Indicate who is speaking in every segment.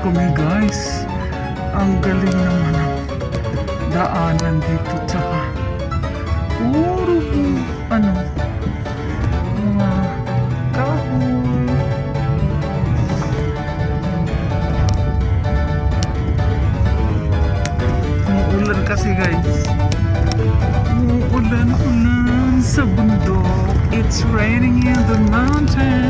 Speaker 1: kami guys. Ang galing naman ang daanan dito tsaka puro ano mga kahoy. Umuulan kasi guys. Umuulan-ulan sa bundok. It's raining in the mountain.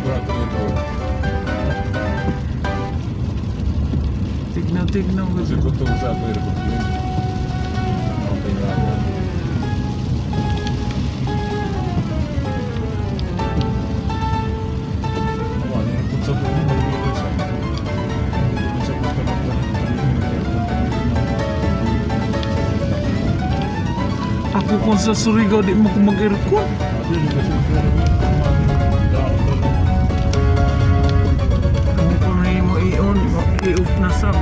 Speaker 2: signo güey. Se contó un
Speaker 1: saco de Aku konsa di muka mengir. Kamu pun mau ion, mau iuf nasab.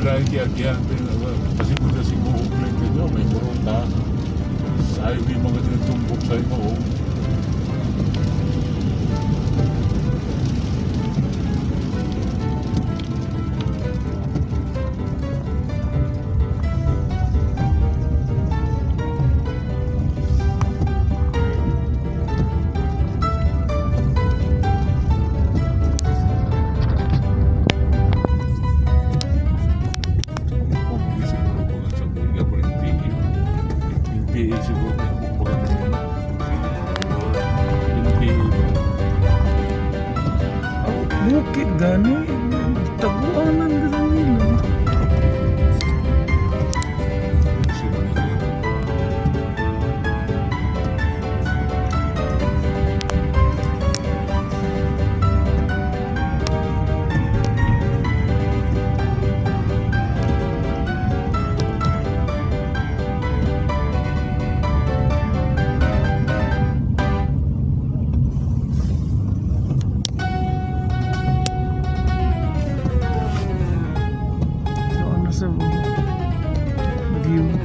Speaker 2: Wala yung kiyakiyan. Kasi kung sa simuhog lang kayo, may kurota. Sa may mga tinutumbok sa imo. awesome. View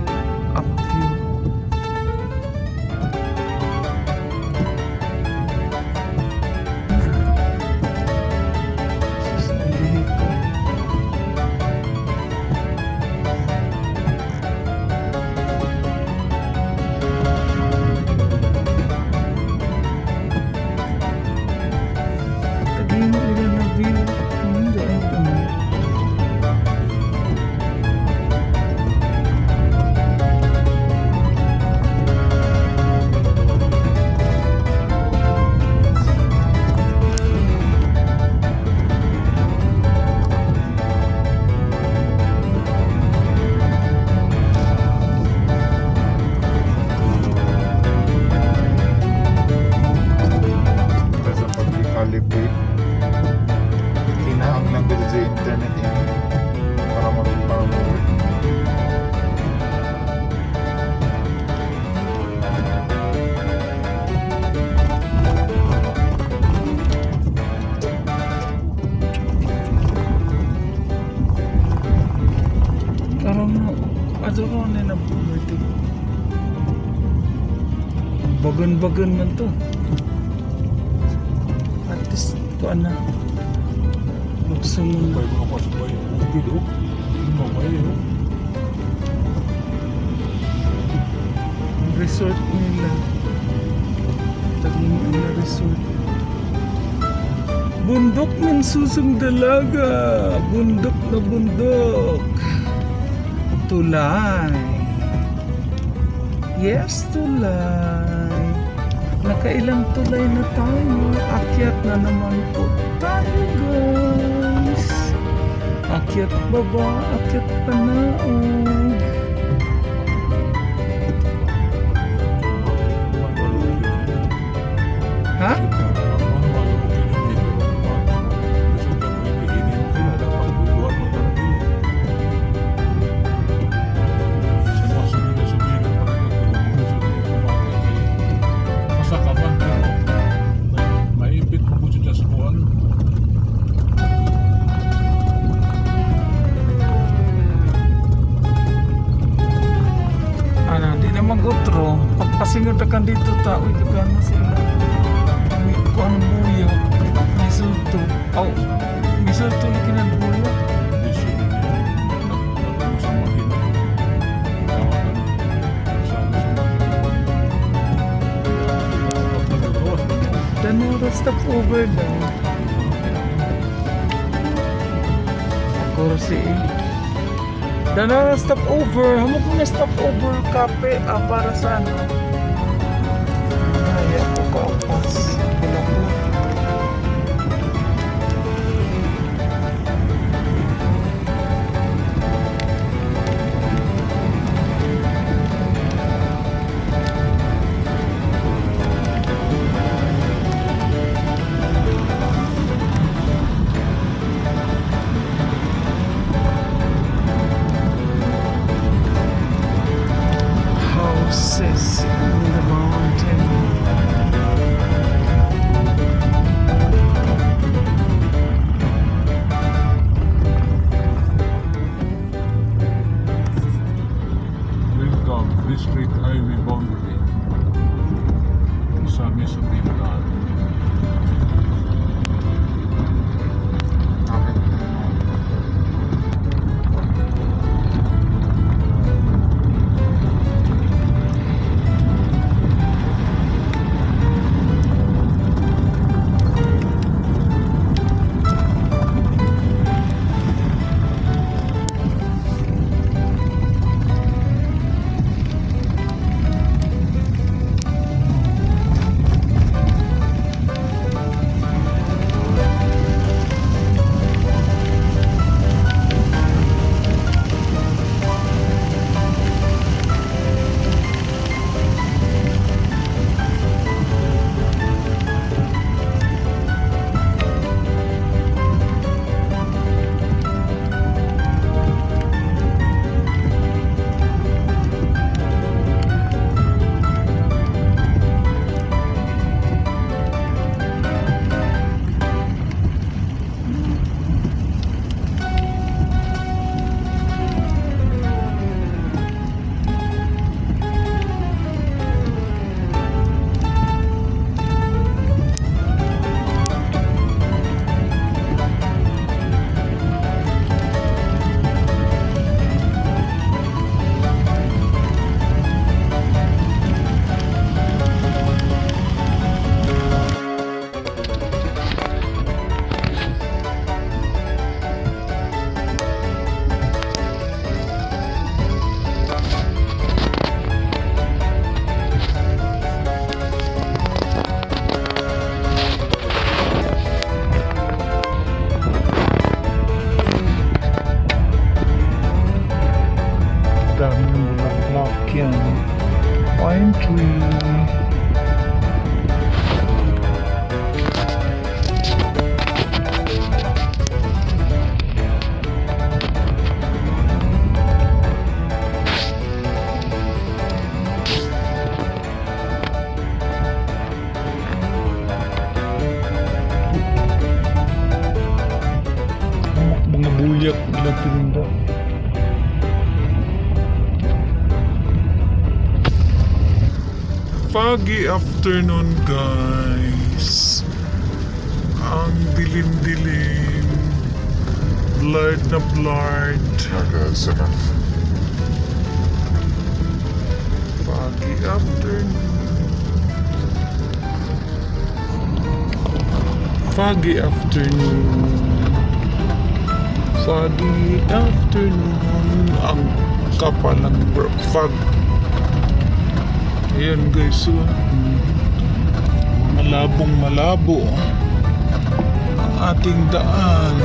Speaker 2: Padurone na po birthday.
Speaker 1: Bagan-bagan man to. At least ito na. Buksan mo na.
Speaker 2: Pwede mo kasabay. Bukid o. Kamay o.
Speaker 1: Resort nila. Taging na resort. Bundok ng susong dalaga. Bundok na bundok. Tulay. Yes, tulay. Nakailang tulay na tayo. Akyat na naman po tayo, guys. Akyat baba, akyat panaog. Ha?
Speaker 2: Maipit
Speaker 1: mang gotro pasingod kan dito ta uy gagana sila mi kon buyo mi sulto aw mi sulto ni kinan Then step over now. Kursi. Dan ada stopover, kamu punya stopover KPA para sana. Ayan, ah, ako. Foggy afternoon guys. Ang dilim-dilim blurred na blurred
Speaker 3: Nagasa na.
Speaker 1: foggy afternoon. Foggy afternoon. Foggy afternoon. Ang kapal ng fog ayan guys so malabong malabo ang ating daan